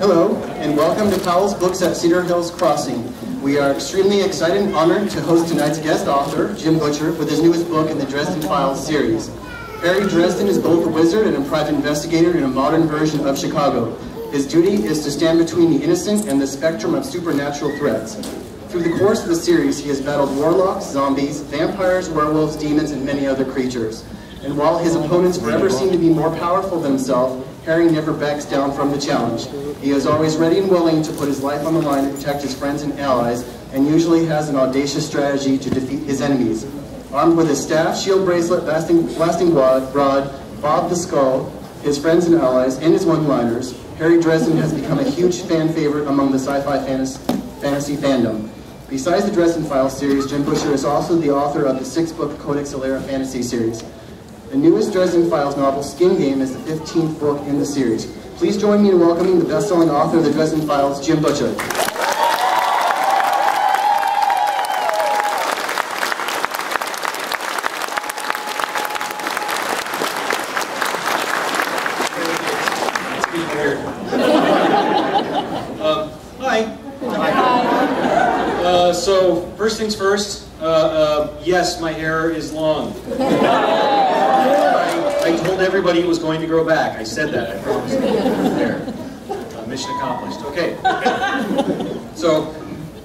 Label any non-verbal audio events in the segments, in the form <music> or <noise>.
Hello, and welcome to Powell's Books at Cedar Hills Crossing. We are extremely excited and honored to host tonight's guest author, Jim Butcher, with his newest book in the Dresden Files series. Harry Dresden is both a wizard and a private investigator in a modern version of Chicago. His duty is to stand between the innocent and the spectrum of supernatural threats. Through the course of the series, he has battled warlocks, zombies, vampires, werewolves, demons, and many other creatures. And while his opponents forever seem to be more powerful than himself, Harry never backs down from the challenge. He is always ready and willing to put his life on the line to protect his friends and allies, and usually has an audacious strategy to defeat his enemies. Armed with his staff, shield bracelet, blasting, blasting rod, rod, Bob the Skull, his friends and allies, and his one-liners, Harry Dresden has become a huge fan favorite among the sci-fi fantasy, fantasy fandom. Besides the Dresden Files series, Jim Butcher is also the author of the six-book Codex Alera fantasy series. The newest Dresden Files novel, Skin Game, is the 15th book in the series. Please join me in welcoming the best-selling author of the Dresden Files, Jim Butcher. <laughs> Hi. Uh, so, first things first, uh, uh, yes, my hair is long. I, I told everybody was going to grow back. I said that, I promise. There. Uh, mission accomplished. Okay. So,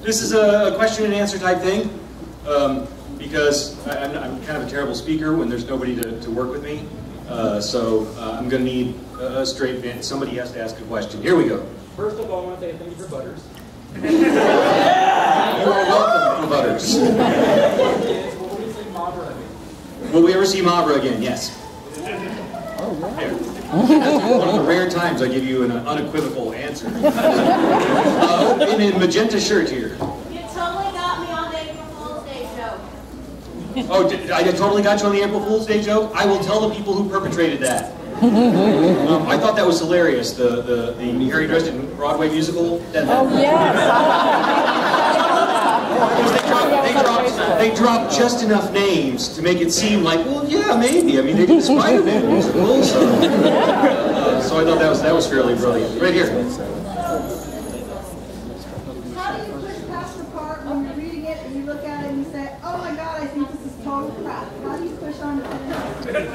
this is a, a question and answer type thing, um, because I, I'm, I'm kind of a terrible speaker when there's nobody to, to work with me. Uh, so, uh, I'm going to need a a straight man. Somebody has to ask a question. Here we go. First of all, I want to say thank you for Butters. <laughs> You are welcome, Uncle Butters. Is, will we see Mavra again? Will we ever see Mavra again? Yes. <laughs> There. One of the rare times I give you an unequivocal answer. <laughs> Uh, in a magenta shirt here. You totally got me on the April Fool's Day joke. Oh, did, I totally got you on the April Fool's Day joke? I will tell the people who perpetrated that. Um, I thought that was hilarious. The the, the Harry Dresden Broadway musical. That, Oh, yes. <laughs> They dropped, they, dropped, they dropped just enough names to make it seem like, well, yeah, maybe. I mean, they did Spider-Man musical, so. Uh, so I thought that was that was fairly brilliant. Right here. How do you push past the part when you're reading it and you look at it and you say, oh my god, I think this is total crap? How do you push on to finish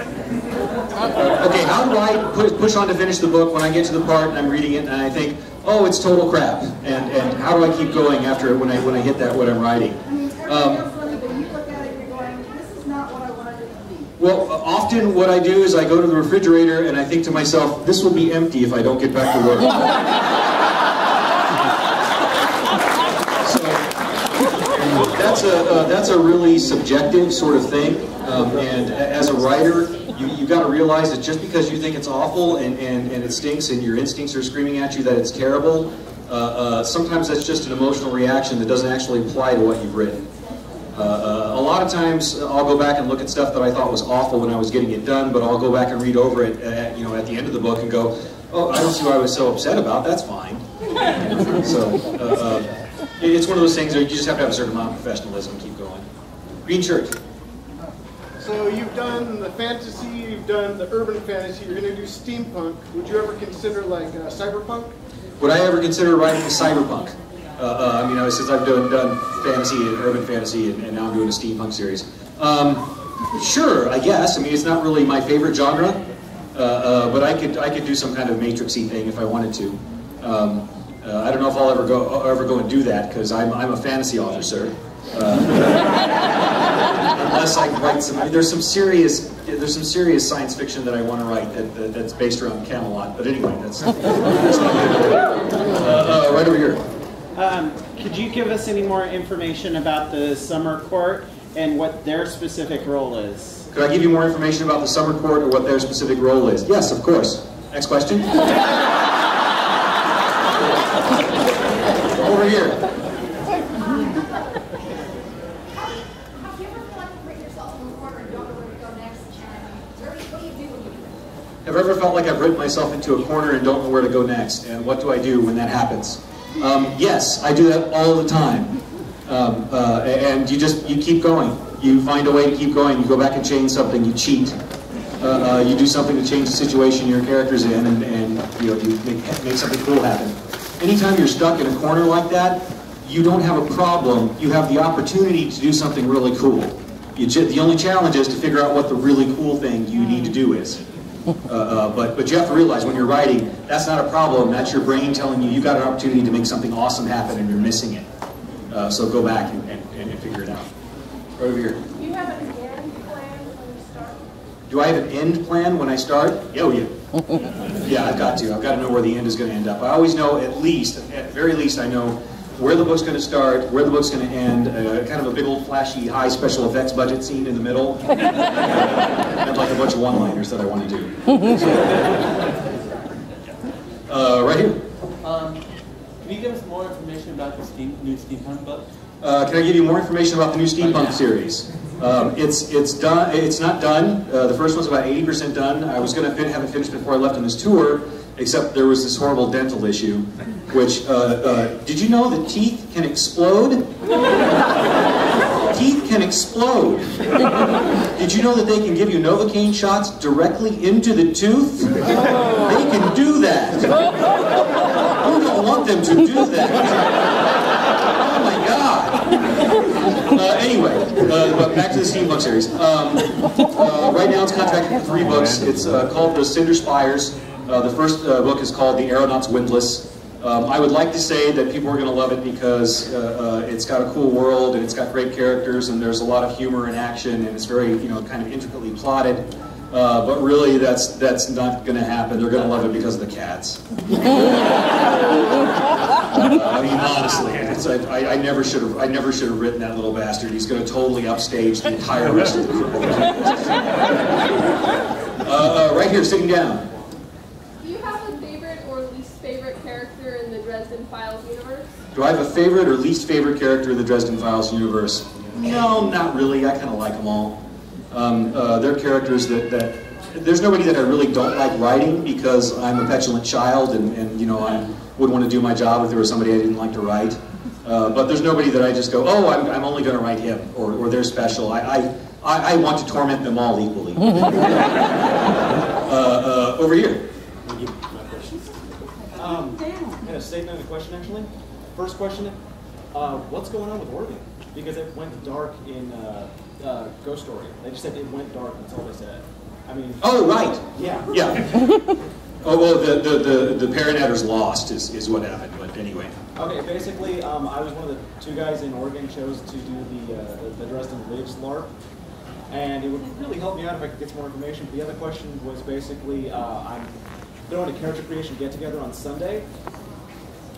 Okay, how do I push, push on to finish the book when I get to the part and I'm reading it and I think, oh, it's total crap, and and how do I keep going after it when I when I hit that what I'm writing? I mean, everybody Um, else loves it, but you look at it and you're going, this is not what I wanted it to be. Well, often what I do is I go to the refrigerator and I think to myself, this will be empty if I don't get back to work. <laughs> so that's a uh, that's a really subjective sort of thing, um, and as a writer, you you got to realize that just because you think it's awful and, and, and it stinks and your instincts are screaming at you that it's terrible, uh, uh, sometimes that's just an emotional reaction that doesn't actually apply to what you've written. Uh, uh, a lot of times I'll go back and look at stuff that I thought was awful when I was getting it done, but I'll go back and read over it at, you know, at the end of the book and go, oh, I don't see what I was so upset about, that's fine. <laughs> so uh, uh, it's one of those things where you just have to have a certain amount of professionalism and keep going. Green shirt. So you've done the fantasy, you've done the urban fantasy, you're going to do steampunk. Would you ever consider like uh, cyberpunk? Would I ever consider writing a cyberpunk? Uh, uh, I mean, uh, since I've done, done fantasy and urban fantasy, and, and now I'm doing a steampunk series. Um, sure, I guess. I mean, it's not really my favorite genre, uh, uh, but I could I could do some kind of matrixy thing if I wanted to. Um, uh, I don't know if I'll ever go I'll ever go and do that because I'm I'm a fantasy author, sir. Uh, unless I write some, I mean, there's some serious there's some serious science fiction that I want to write that, that that's based around Camelot. But anyway, that's, that's not good. Uh, uh, right over here. Um, could you give us any more information about the summer court and what their specific role is? Could I give you more information about the summer court or what their specific role is? Yes, of course. Next question. <laughs> Over here. Have you ever felt like you put yourself in a corner and don't know where to go next? Or what do you do when you? Have I ever felt like I've written myself into a corner and don't know where to go next? And what do I do when that happens? Um, yes, I do that all the time. Um, uh, and you just, you keep going. You find a way to keep going. You go back and change something. You cheat. Uh, uh, you do something to change the situation your character's in and, and you know, you make, make something cool happen. anytime you're stuck in a corner like that, you don't have a problem. You have the opportunity to do something really cool. You the only challenge is to figure out what the really cool thing you need to do is. Uh, uh, but, but you have to realize when you're writing, that's not a problem. That's your brain telling you you got an opportunity to make something awesome happen and you're missing it. Uh, so go back and, and, and figure it out. Right over here. Do you have an end plan when you start? Do I have an end plan when I start? Yeah, Oh, yeah. <laughs> Yeah, I've got to. I've got to know where the end is going to end up. I always know at least, at very least, I know where the book's going to start, where the book's going to end, uh, kind of a big old flashy high special effects budget scene in the middle, <laughs> and like a bunch of one-liners that I want to do. <laughs> Uh, right here. Um, can you give us more information about the steam, new steampunk book? Uh, can I give you more information about the new steampunk series? Um, it's it's done. It's not done. Uh, the first one's about 80% done. I was going to fin- have it finished before I left on this tour, except there was this horrible dental issue. Which uh, uh, did you know that teeth can explode? teeth can explode. Did you know that they can give you Novocaine shots directly into the tooth? They can do that. You don't want them to do that. Oh my God. Uh, anyway, uh, but back to the steampunk series. Um, uh, right now it's contracted for three books. It's uh, called The Cinder Spires. Uh, the first uh, book is called The Aeronaut's Windlass. Um, I would like to say that people are going to love it because uh, uh, it's got a cool world and it's got great characters and there's a lot of humor and action and it's very, you know, kind of intricately plotted. Uh, but really, that's that's not going to happen. They're going to love it because of the cats. <laughs> I mean, honestly, it's, I, I, I never should have. I never should have written that little bastard. He's going to totally upstage the entire rest of the crew. <laughs> Uh, uh, right here, sitting down. Do you have a favorite or least favorite character in the Dresden Files universe? Do I have a favorite or least favorite character in the Dresden Files universe? No, not really. I kind of like them all. Um, uh, they're characters that, that there's nobody that I really don't like writing because I'm a petulant child and, and you know I would want to do my job if there was somebody I didn't like to write. Uh, but there's nobody that I just go, oh, I'm, I'm only going to write him or, or they're special. I, I, I, I want to torment them all equally. <laughs> uh, uh, over here. Um, and a statement and a question, actually. First question, uh, what's going on with Oregon? Because it went dark in uh, uh, Ghost Story. They just said it went dark, that's all they said. I mean, Oh, right. yeah. Yeah. <laughs> Oh, well, the, the, the, the Paranetter's lost is, is what happened, but anyway. Okay, basically, um, I was one of the two guys in Oregon chose to do the, uh, the, the Dresden Lives LARP. And it would really help me out if I could get some more information. The other question was basically, uh, I'm throwing a character creation get together on Sunday.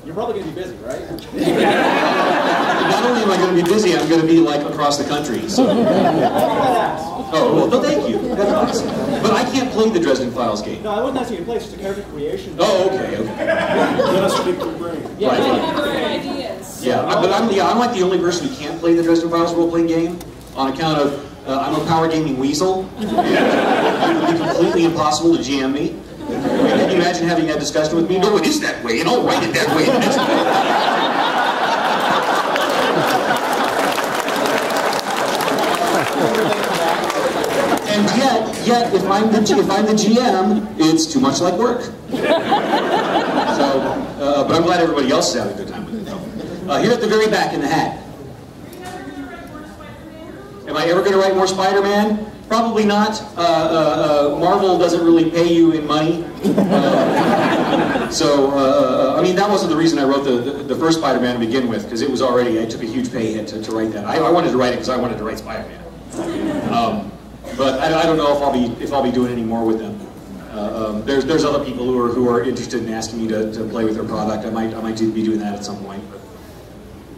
You're probably going to be busy, right? <laughs> Not only am I going to be busy, I'm going to be like across the country. So. <laughs> Oh, well, no, thank you. That's nice. But I can't play the Dresden Files game. No, I wasn't asking you to play, it's just a character creation. Oh, okay, okay. Let us speak your brain. Yeah, Right. yeah. Ideas. Yeah, I- but I'm, yeah, I'm like the only person who can't play the Dresden Files role-playing game on account of uh, I'm a power gaming weasel. <laughs> it would be completely impossible to GM me. I mean, Can you imagine having that discussion with me? No, it is that way, and I'll write it that way. And yet, yet, if I'm the if I'm the GM, it's too much like work. So, uh, but I'm glad everybody else is having a good time with it. Uh, here at the very back in the hat. Am I ever going to write more Spider-Man? Probably not. Uh, uh, uh, Marvel doesn't really pay you in money. Uh, so, uh, I mean, that wasn't the reason I wrote the, the, the first Spider-Man to begin with, because it was already, I took a huge pay hit to, to write that. I, I wanted to write it because I wanted to write Spider-Man. Um, but I, I don't know if I'll be if I'll be doing any more with them. Um, there's there's other people who are who are interested in asking me to, to play with their product. I might I might be doing that at some point.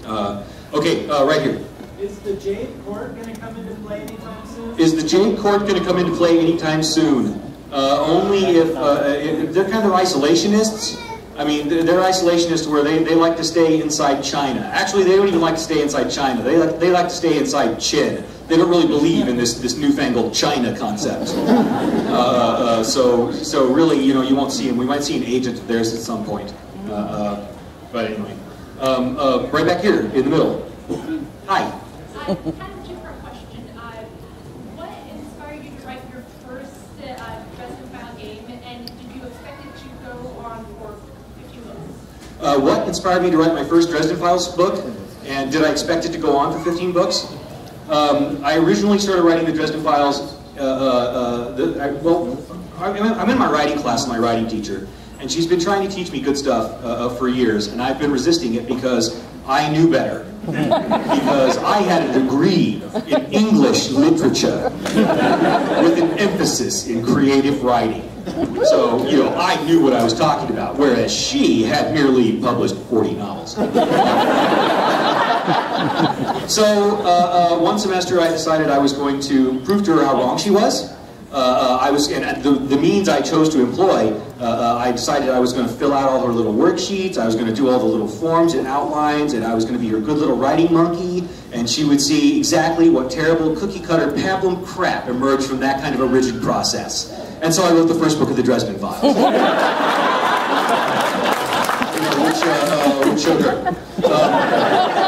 But, okay, right here. Is the Jade Court going to come into play anytime soon? Is the Jade Court going to come into play anytime soon? Uh, only if, uh, if they're kind of isolationists. I mean, they're, isolationists where they, they like to stay inside China. Actually, they don't even like to stay inside China. They like, they like to stay inside Chin. They don't really believe in this, this newfangled China concept. <laughs> Uh, uh, so, so really, you know, you won't see them. We might see an agent of theirs at some point. Uh, uh, but anyway, um, right back here in the middle. Hi. Uh, kind of a different question. Uh, what inspired you to write your first uh, Dresden File game, and did you expect it to go on for 50 minutes? uh, what inspired me to write my first Dresden Files book, and did I expect it to go on for 15 books? Um, I originally started writing the Dresden Files. Uh, uh, uh, the, I, well, I'm in, my writing class, my writing teacher, and she's been trying to teach me good stuff uh, uh, for years, and I've been resisting it because I knew better. Because I had a degree in English literature with an emphasis in creative writing. So, you know, I knew what I was talking about, whereas she had merely published 40 novels. so, uh, uh, one semester I decided I was going to prove to her how wrong she was. Uh, uh, I was, and the, the means I chose to employ, uh, uh, I decided I was going to fill out all her little worksheets, I was going to do all the little forms and outlines, and I was going to be her good little writing monkey, and she would see exactly what terrible cookie-cutter pablum crap emerged from that kind of a rigid process. And so I wrote the first book of the Dresden Files. <laughs> you know, which, uh, which showed her. Um,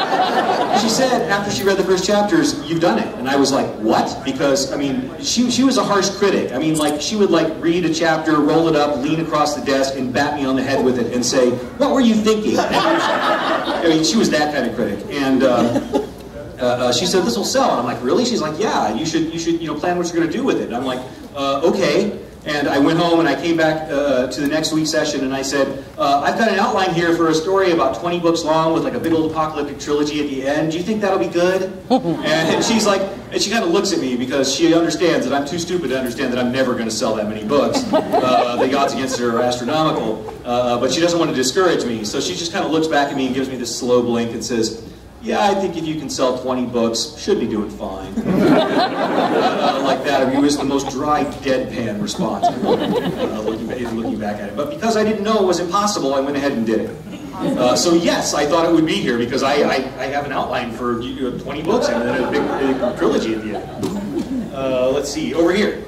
she said after she read the first chapters, "You've done it," and I was like, "What?" Because I mean, she she was a harsh critic. I mean, like she would like read a chapter, roll it up, lean across the desk, and bat me on the head with it, and say, "What were you thinking?" <laughs> I mean, she was that kind of critic, and. Uh, uh, uh, she said, "This will sell," and I'm like, "Really?" She's like, "Yeah, you should, you should, you know, plan what you're going to do with it." And I'm like, uh, "Okay." And I went home and I came back uh, to the next week's session and I said, uh, I've got an outline here for a story about 20 books long with like a big old apocalyptic trilogy at the end. Do you think that'll be good? <laughs> and she's like, and she kind of looks at me because she understands that I'm too stupid to understand that I'm never going to sell that many books. <laughs> Uh, the odds against her are astronomical. Uh, but she doesn't want to discourage me. So she just kind of looks back at me and gives me this slow blink and says, yeah, I think if you can sell 20 books, should be doing fine. <laughs> uh, like that, I mean, it was the most dry, deadpan response, uh, looking, looking back at it. But because I didn't know it was impossible, I went ahead and did it. Uh, so yes, I thought it would be here because I, I, I have an outline for you know, 20 books and then a big, big trilogy at the end. Uh, let's see, over here.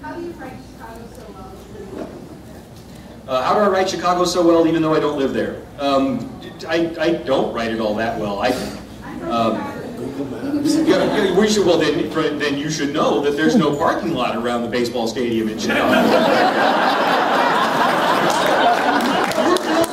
How do you write Chicago so well? Uh, how do I write Chicago so well even though I don't live there? Um, I, I don't write it all that well, I. Um, yeah, yeah, we should, well, then, then you should know that there's no parking lot around the baseball stadium in Chicago. <laughs>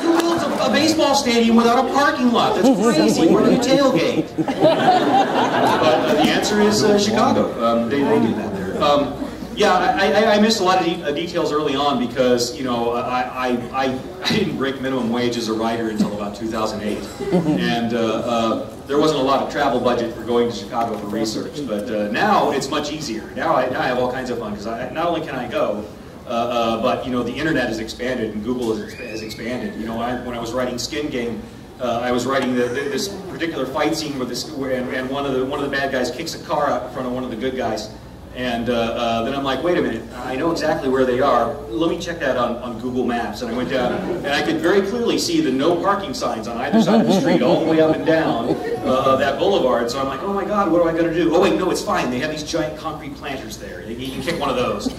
Who builds a, a baseball stadium without a parking lot? That's <laughs> crazy. Where do you tailgate? but uh, the answer is uh, Chicago. Um, they, they do that there. Um, yeah, I, I, I, missed a lot of de uh, details early on because, you know, I, I, I, didn't break minimum wage as a writer until about 2008. <laughs> and uh, uh, there wasn't a lot of travel budget for going to Chicago for research. But uh, now it's much easier. Now I, now I have all kinds of fun because not only can I go, uh, uh, but, you know, the internet has expanded and Google has, has expanded. You know, I, when I was writing Skin Game, I was writing the, the, this particular fight scene where this, and, and one, of the, one of the bad guys kicks a car out in front of one of the good guys. And uh, uh, then I'm like, wait a minute, I know exactly where they are. Let me check that on, on Google Maps. And I went down, and I could very clearly see the no parking signs on either side of the street, all the way up and down uh, that boulevard. So I'm like, oh my God, what am I going to do? Oh wait, no, it's fine. They have these giant concrete planters there. You can kick one of those. <laughs>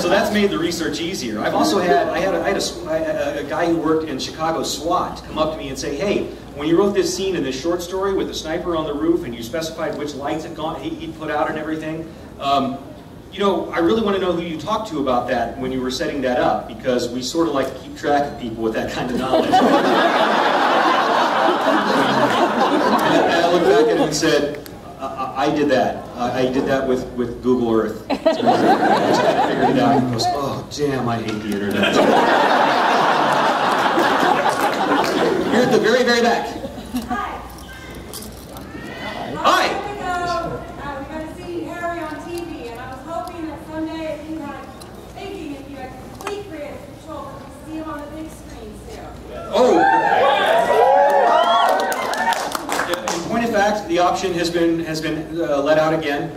so that's made the research easier. I've also had, I had, a, I had a, a guy who worked in Chicago SWAT come up to me and say, hey, when you wrote this scene in this short story with the sniper on the roof and you specified which lights had gone, he'd put out and everything, um, you know, I really want to know who you talked to about that when you were setting that up because we sort of like to keep track of people with that kind of knowledge. <laughs> and I looked back at him and said, I, I did that. I, I, did that with, with Google Earth. I <laughs> just kind of figured it out. He goes, oh, damn, I hate the internet. You're at the very, very back. Hi. Hi. We uh, we got to see Harry on TV, and I was hoping that someday if you had, thinking if you had complete creative control, that we see him on the big screen soon. Oh. In point of fact, the option has been has been uh, let out again.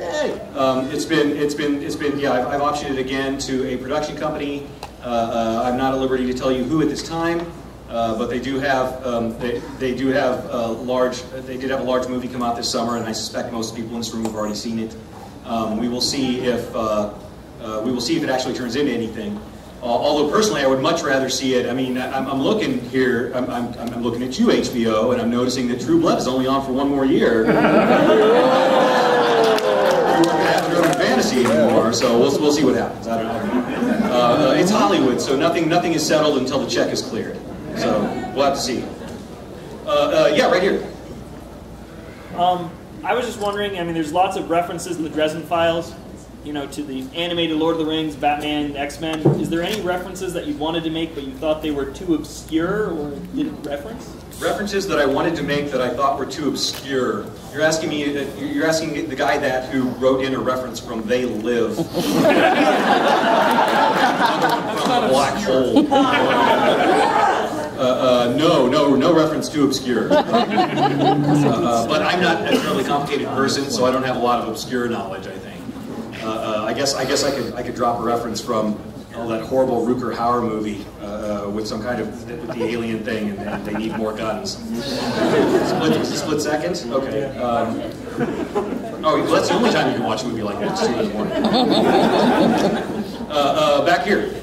Um, it's been it's been it's been yeah. I've, I've optioned it again to a production company. Uh, uh, I'm not at liberty to tell you who at this time. Uh, but they do have um, they, they do have a large they did have a large movie come out this summer, and I suspect most people in this room have already seen it. Um, we will see if uh, uh, we will see if it actually turns into anything. although personally, I would much rather see it. I mean, I'm, I'm looking here. I'm, I'm, I'm, looking at you, HBO, and I'm noticing that True Blood is only on for one more year. <laughs> see anymore. So we'll, we'll see what happens. I don't know. Uh, uh, it's Hollywood, so nothing nothing is settled until the check is cleared. So we'll have to see. Uh, uh, yeah, right here. Um, I was just wondering. I mean, there's lots of references in the Dresden Files, you know, to the animated Lord of the Rings, Batman, X Men. Is there any references that you wanted to make but you thought they were too obscure or didn't reference? References that I wanted to make that I thought were too obscure. You're asking me. uh, You're asking the guy that who wrote in a reference from They Live. <laughs> from a black hole. <laughs> Uh, uh, no, no, no reference too obscure. <laughs> Uh, uh, but I'm not a fairly complicated person, so I don't have a lot of obscure knowledge. I think. Uh, uh, I guess I guess I could I could drop a reference from oh, that horrible Rutger Hauer movie uh, with some kind of with the alien thing, and, and they need more guns. split, split second. Okay. Um, oh, that's the only time you can watch a movie like that. Two in the morning. <laughs> Uh, uh, back here.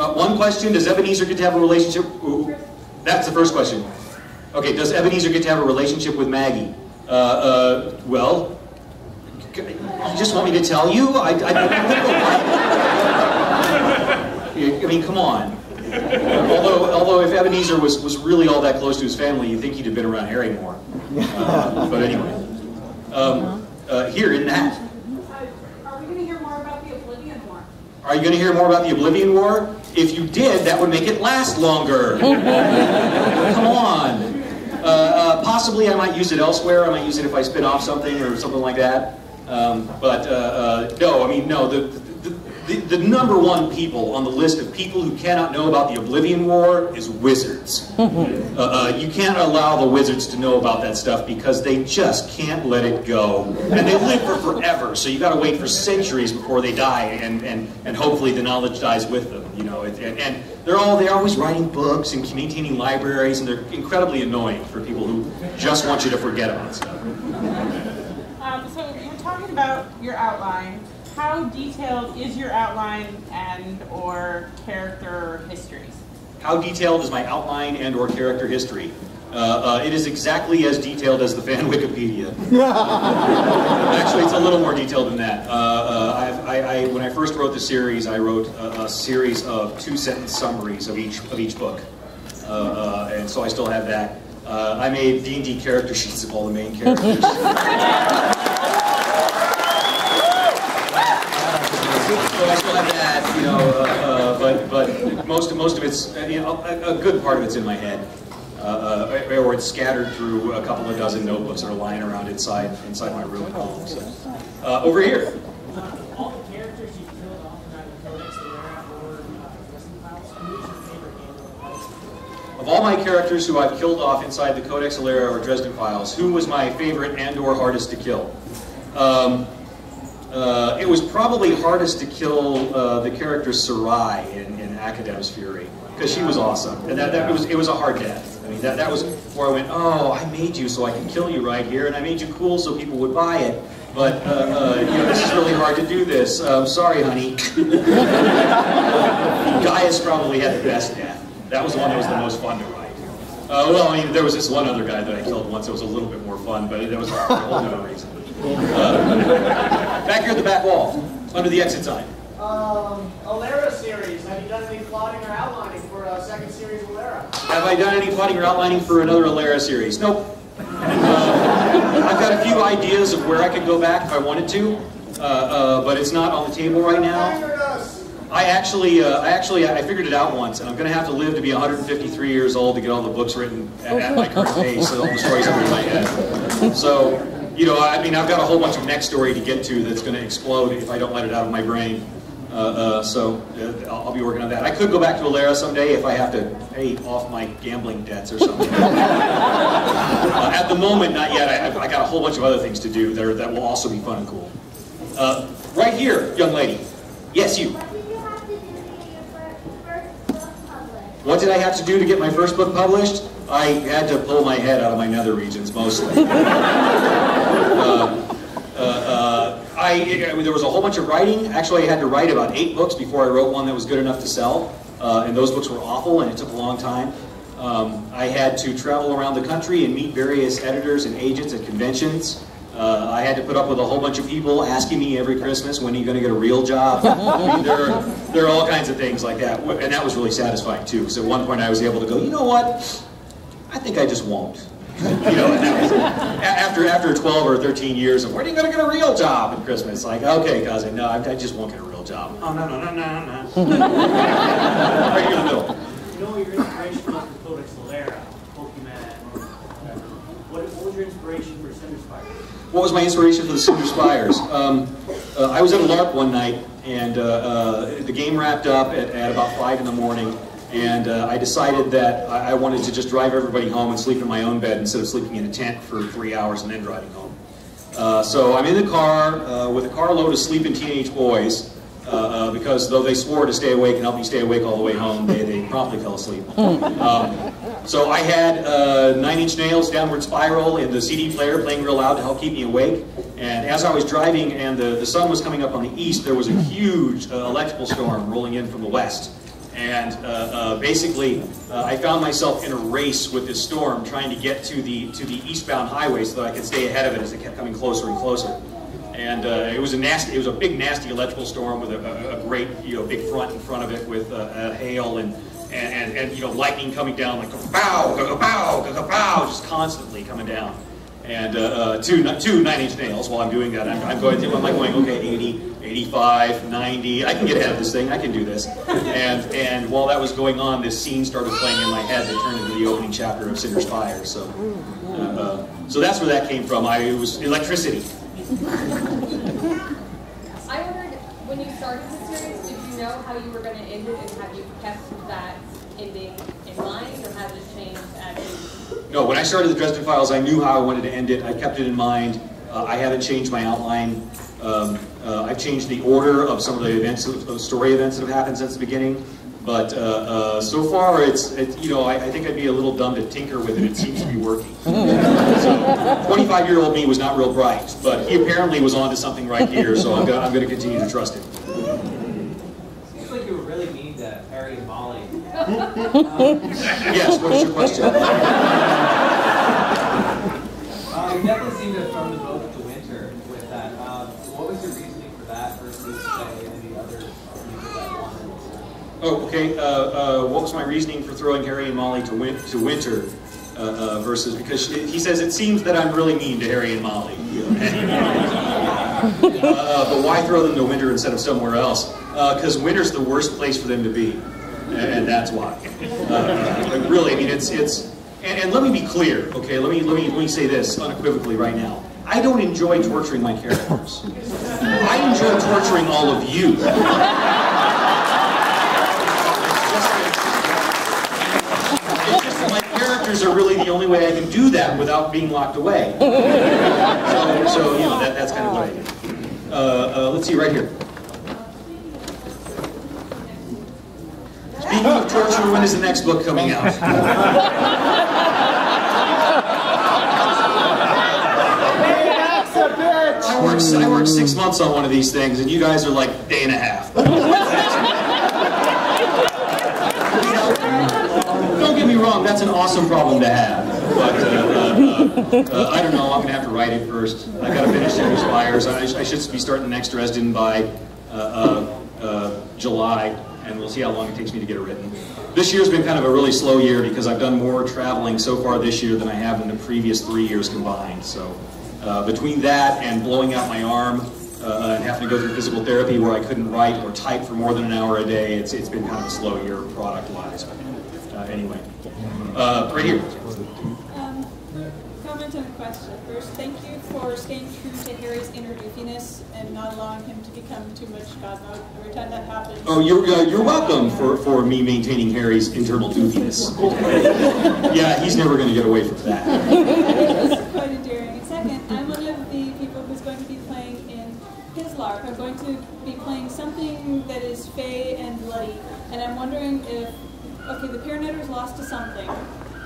Uh, one question: Does Ebenezer get to have a relationship? Ooh, that's the first question. Okay, does Ebenezer get to have a relationship with Maggie? Uh, uh, well, you just want me to tell you? I, I, I, mean, come on. Although, although if Ebenezer was, was really all that close to his family, you'd think he'd have been around Harry more. Uh, but anyway, um, uh, here in that. Are we going to hear more about the Oblivion War? Are you going to hear more about the Oblivion War? If you did, that would make it last longer. <laughs> Come on. Uh, uh, possibly I might use it elsewhere. I might use it if I spin off something or something like that. Um, but uh, uh, no, I mean, no, the, the, the, the number one people on the list of people who cannot know about the Oblivion War is wizards. <laughs> Uh, uh, you can't allow the wizards to know about that stuff because they just can't let it go. And they live for forever, so you got to wait for centuries before they die, and, and, and hopefully the knowledge dies with them. You know, it, and, and they're all they're always writing books and maintaining libraries, and they're incredibly annoying for people who just want you to forget about stuff. Um, so we're talking about your outline. How detailed is your outline and or character histories? How detailed is my outline and or character history? Uh, uh, it is exactly as detailed as the fan <laughs> Wikipedia. Actually, it's a little more detailed than that. Uh, uh, I've- I, I, when I first wrote the series, I wrote a, a series of two-sentence summaries of each of each book, uh, uh, and so I still have that. Uh, I made D&D character sheets of all the main characters. <laughs> So I still have that, you know, uh, uh, but but most of most of it's you know a, a good part of it's in my head, uh, uh, or it's scattered through a couple of dozen notebooks that are lying around inside inside my room at home. So, uh, over here, All the characters you killed off in either Codex Alera or Dresden Files, who is your favorite game of all my characters who I've killed off inside the Codex Alera or Dresden Files, who was my favorite and/or hardest to kill? Um, uh, it was probably hardest to kill uh, the character Sarai in, in Academ's Fury because she was awesome, and that, that was it was a hard death. That, that was where I went, oh, I made you so I can kill you right here, and I made you cool so people would buy it. But uh, uh, you know, this is really hard to do this. Um, sorry, honey. <laughs> Gaius probably had the best death. That was the one that was the most fun to write. Uh, well, I mean, there was this one other guy that I killed once that was a little bit more fun, but that was for a whole other reason. Uh, back here at the back wall, under the exit sign. Um, Alera series. Have you done any plotting or outlining series Alera? Have I done any plotting or outlining for another Alera series? Nope. Uh, I've got a few ideas of where I could go back if I wanted to, uh, uh, but it's not on the table right now. I actually, uh, I actually, I figured it out once, and I'm going to have to live to be 153 years old to get all the books written at, at my current pace, and all the stories are in my head. So, you know, I mean, I've got a whole bunch of next story to get to that's going to explode if I don't let it out of my brain. Uh, uh, so uh, I'll, I'll be working on that. I could go back to Alera someday if I have to pay off my gambling debts or something. <laughs> uh, at the moment, not yet. I, I've- I got a whole bunch of other things to do that, are, that will also be fun and cool. Uh, right here, young lady. Yes, you. What did I have to do to get my first book published? I had to pull my head out of my nether regions mostly. <laughs> uh, I, I mean, there was a whole bunch of writing. Actually, I had to write about eight books before I wrote one that was good enough to sell. Uh, and those books were awful, and it took a long time. Um, I had to travel around the country and meet various editors and agents at conventions. Uh, I had to put up with a whole bunch of people asking me every Christmas, when are you going to get a real job? I <laughs> mean, there, are, there are all kinds of things like that. And that was really satisfying too, because at one point I was able to go, you know what? I think I just won't. You know, and that was, after, after 12 or 13 years of, when are you going to get a real job at Christmas? Like, okay, cousin, no, I, I just won't get a real job. Oh, no, no, no, no, no. right here in the middle. You know your inspiration was for Codex Alera, Pokemon. What, what was your inspiration for Cinder Spire? What was my inspiration for the Cinder Spires? Um, uh, I was at a LARP one night, and uh, uh, the game wrapped up at, at, about 5 in the morning, and uh, I decided that I, wanted to just drive everybody home and sleep in my own bed instead of sleeping in a tent for three hours and then driving home. Uh, so I'm in the car uh, with a carload of sleeping teenage boys, uh, because though they swore to stay awake and help me stay awake all the way home, they, they promptly fell asleep. <laughs> Um, so I had uh, Nine Inch Nails Downward Spiral in the CD player playing real loud to help keep me awake. And as I was driving and the, the sun was coming up on the east, there was a huge uh, electrical storm rolling in from the west. And uh, uh basically, uh, I found myself in a race with this storm, trying to get to the to the eastbound highway so that I could stay ahead of it as it kept coming closer and closer. And uh, it was a nasty, it was a big nasty electrical storm with a, a, a great, you know, big front in front of it with hail and and, and, and, you know, lightning coming down like pow, pow, pow, just constantly coming down. And uh, uh, two, two nine inch nails while I'm doing that. I'm, I'm going to, I'm like going, okay, 80, 85, 90, I can get ahead of this thing, I can do this. And, and while that was going on, this scene started playing in my head that turned into the opening chapter of Cinder Spire. So, uh, uh, so that's where that came from. I, it was electricity. I wondered, when you started the series, did you know how you were going to end it, and have you kept that ending in mind, or has it changed as you... No, when I started the Dresden Files, I knew how I wanted to end it. I kept it in mind. Uh, I haven't changed my outline. Um, uh, I've changed the order of some of the events, of story events that have happened since the beginning. But uh, uh, so far, it's, it, you know, I, I, think I'd be a little dumb to tinker with it. It seems to be working. <laughs> so, 25-year-old me was not real bright, but he apparently was onto something right here, so I'm gonna, I'm gonna continue to trust him. Seems like you were really mean to Harry and Molly. yes, what is your question? Uh, you definitely seem to have thrown the both to winter with that. Uh, what was your reasoning for that versus, say, any other people that wanted Oh, okay. Uh, uh, what was my reasoning for throwing Harry and Molly to, win to winter uh, uh versus because she, he says it seems that I'm really mean to Harry and Molly. <laughs> Uh, but why throw them to winter instead of somewhere else? Because uh, winter's the worst place for them to be, and that's why. really, I mean, it's it's. And, and let me be clear, okay? Let me let me let me say this unequivocally right now. I don't enjoy torturing my characters. I enjoy torturing all of you. <laughs> characters are really the only way I can do that without being locked away. <laughs> so, so, you know, that, that's kind of what I do. Uh, uh, let's see, right here. Speaking of torture, when is the next book coming out? I worked, I worked six months on one of these things, and you guys are like day and a half. <laughs> wrong, that's an awesome problem to have. But uh, uh, uh, I don't know, I'm going to have to write it first. i got to finish Cinder Spires. I, I, should be starting the next Dresden by uh, uh, uh, July, and we'll see how long it takes me to get it written. This year's been kind of a really slow year because I've done more traveling so far this year than I have in the previous three years combined. So between that and blowing out my arm, uh, and having to go through physical therapy where I couldn't write or type for more than an hour a day. It's, it's been kind of a slow year product-wise. Uh, anyway, uh, right here. Um, comment and question. First, thank you for staying true to Harry's inner goofiness and not allowing him to become too much God mode every time that happens. Oh, you're, uh, you're welcome for, for me maintaining Harry's internal goofiness. <laughs> yeah, he's never going to get away from that. <laughs> Quite endearing. Second, I'm one of the people who's going to be playing in his LARP. I'm going to be playing something that is fey and bloody, and I'm wondering if okay, the Paranetter is lost to something.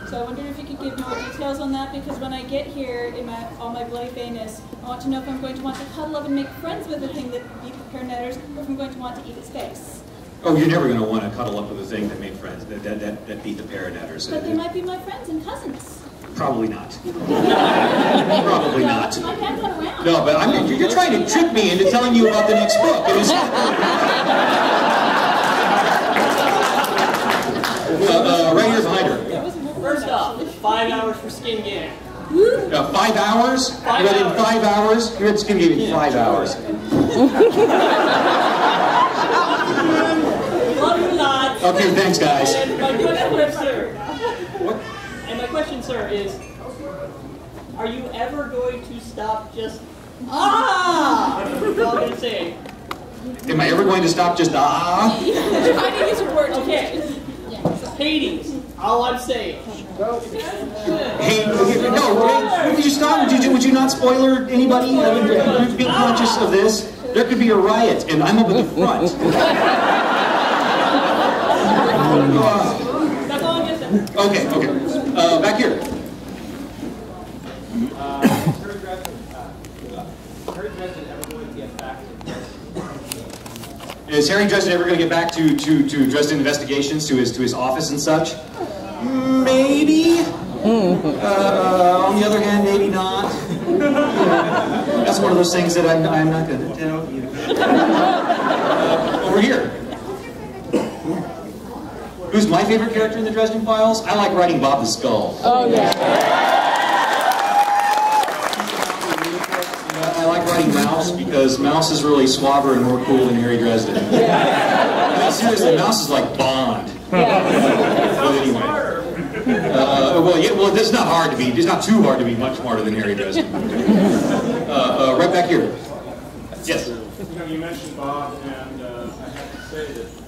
So I wonder if you could give more details on that because when I get here in my all my bloody famous, I want to know if I'm going to want to cuddle up and make friends with the thing that beat the Paranetters or if I'm going to want to eat its face. Oh, you're never going to want to cuddle up with a thing that made friends, that, that, that, that beat the paranetters. But they might be my friends and cousins. Probably not. <laughs> Probably not. My dad got around. No, but I'm, you're trying to trick me into telling you about the next book. <laughs> It is, uh, uh, right here behind her. First off, five hours for skin game. Uh, five hours? Five you read in hours. five hours? You read Skin Game in five hours. <laughs> Love you not. Okay, thanks, guys. And my question, sir. And my question, sir, is: Are you ever going to stop just ah? That's all I'm gonna say. Am I ever going to stop just ah? Trying to use a word. Okay. Hades. All I'm saying. Hey, okay, no, hey, would you stop? Would you, would you not spoiler anybody? I mean, would be conscious of this. There could be a riot, and I'm up at the front. That's all I'm. Okay, okay. Uh, back here. Uh, is Harry Dresden, uh, Harry Dresden ever going to get back to Is Harry Dresden ever going to get back to, to, to Dresden investigations, to his, to his office and such? Maybe. Uh, on the other hand, maybe not. <laughs> That's one of those things that I'm, I'm not going to tell you. Uh, over here. Who's my favorite character in the Dresden Files? I like writing Bob the Skull. Oh, yeah. I like writing Mouse because Mouse is really suaver and more cool than Harry Dresden. <laughs> No, seriously, Mouse is like Bond. But anyway. Uh, well, yeah, well, it's not hard to be. It's not too hard to be much smarter than Harry Dresden. Uh, uh, right back here. Yes. You know, you mentioned Bob, and uh, I have to say that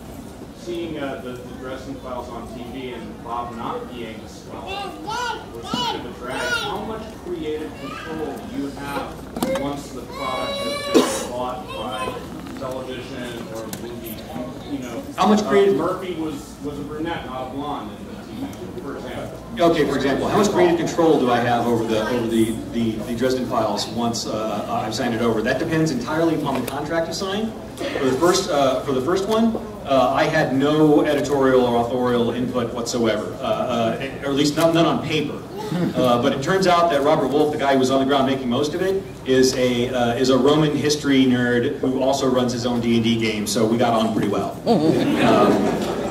seeing uh, the, the Dresden Files on TV and Bob not being a skull was kind of a drag. How much creative control do you have once the product has been bought by television or movie? You know, How much creative- Uh, Murphy was was a brunette, not a blonde in the TV, for example. Okay, for example, how much creative control do I have over the over the, the, the Dresden Files once uh, I've signed it over? That depends entirely upon the contract you sign. For the first uh, for the first one, uh, I had no editorial or authorial input whatsoever, uh, uh, or at least none, none on paper. <laughs> Uh, but it turns out that Robert Wolfe, the guy who was on the ground making most of it, is a uh, is a Roman history nerd who also runs his own D and D game. So we got on pretty well. <laughs> Um,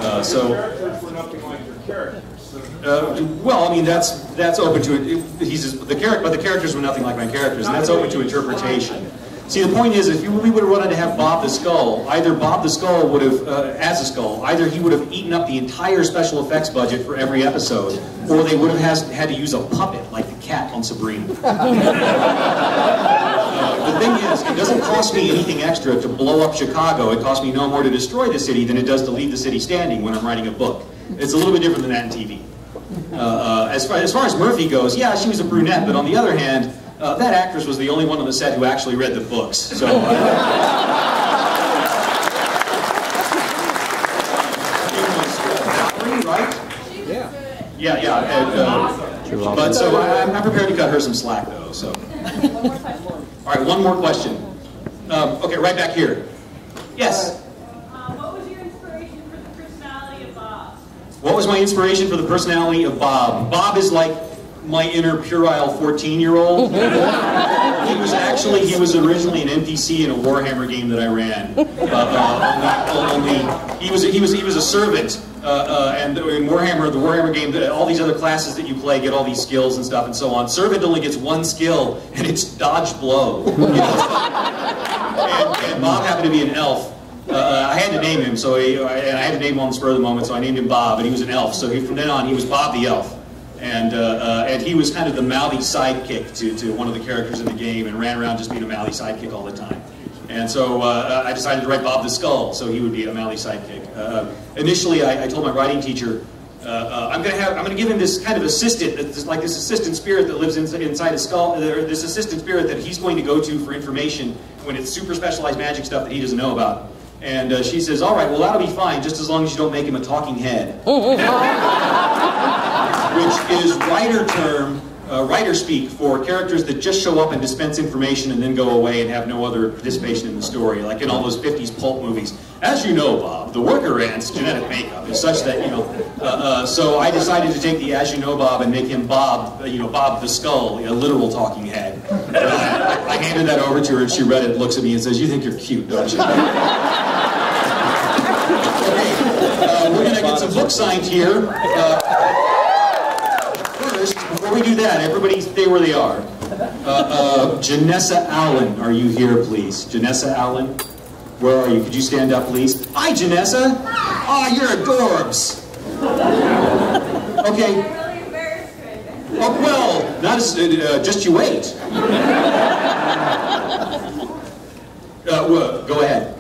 uh, so. Characters were nothing like your characters. So Uh, well, I mean that's that's open to it. He's the character, but the characters were nothing like my characters, and that's open to interpretation. See, the point is, if you, we would have wanted to have Bob the Skull, either Bob the Skull would have, uh, as a skull, either he would have eaten up the entire special effects budget for every episode, or they would have has, had to use a puppet like the cat on Sabrina. <laughs> Uh, the thing is, it doesn't cost me anything extra to blow up Chicago. It costs me no more to destroy the city than it does to leave the city standing when I'm writing a book. It's a little bit different than that in TV. Uh, uh, as, far, as far as Murphy goes, yeah, she was a brunette, but on the other hand, uh, that actress was the only one on the set who actually read the books. So, uh, right? Yeah. Yeah, yeah. and, uh, but so I, I'm prepared to cut her some slack, though. So, all right, one more question. Um, okay, right back here. Yes. what was your inspiration for the personality of Bob? What was my inspiration for the personality of Bob? Bob is like my inner puerile 14-year-old. <laughs> he was actually, he was originally an NPC in a Warhammer game that I ran. Uh, uh, only, only, he was, he was, he was a servant. Uh, uh, and in Warhammer, the Warhammer game, all these other classes that you play get all these skills and stuff and so on. Servant only gets one skill, and it's dodge blow. You <laughs> know? and, and Bob happened to be an elf. Uh, I had to name him, so he, I, I had to name him on the spur of the moment, so I named him Bob, and he was an elf. So he, from then on, he was Bob the elf. And, uh, uh, and he was kind of the mouthy sidekick to, to one of the characters in the game and ran around just being a mouthy sidekick all the time. And so uh, I decided to write Bob the Skull, so he would be a mouthy sidekick. Uh, initially, I, I told my writing teacher, uh, uh, I'm going to have, I'm going to give him this kind of assistant, this, like this assistant spirit that lives inside, inside a skull, or this assistant spirit that he's going to go to for information when it's super specialized magic stuff that he doesn't know about. And uh, she says, all right, well, that'll be fine, just as long as you don't make him a talking head. <laughs> Which is writer term, uh, writer speak for characters that just show up and dispense information and then go away and have no other participation in the story, like in all those 50s pulp movies. As you know, Bob, the worker ant's genetic makeup is such that, you know, uh, uh, so I decided to take the As You Know Bob and make him Bob, uh, you know, Bob the Skull, a literal talking head. I, I handed that over to her and she read it, looks at me and says, you think you're cute, don't you? <laughs> Okay, uh, we're gonna get some books signed here. Uh, before we do that, everybody stay where they are. Uh, uh, Janessa Allen, are you here, please? Janessa Allen? Where are you? Could you stand up, please? Hi, Janessa. Oh, you're adorbs. Okay. Oh, well, not as, uh, just you wait. <laughs> Uh, well, go ahead.